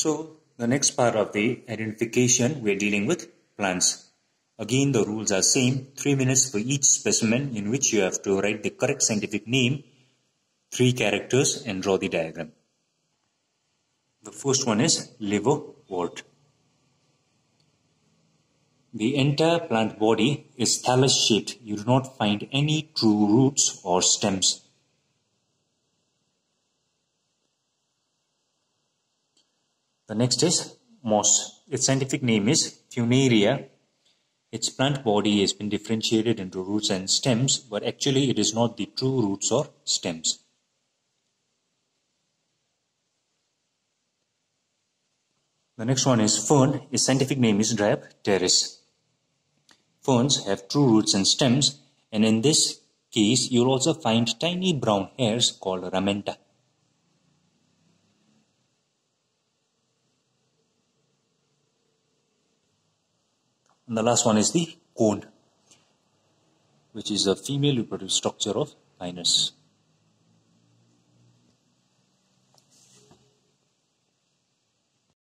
So the next part of the identification we're dealing with plants. Again the rules are same 3 minutes for each specimen in which you have to write the correct scientific name 3 characters and draw the diagram. The first one is liverwort. The entire plant body is thallus shaped. You do not find any true roots or stems. The next is moss. Its scientific name is Funaria. Its plant body has been differentiated into roots and stems, but actually it is not the true roots or stems. The next one is fern. Its scientific name is Dryopteris. Ferns have true roots and stems, and in this case, you'll also find tiny brown hairs called ramenta. And the last one is the cone, which is a female reproductive structure of Pinus.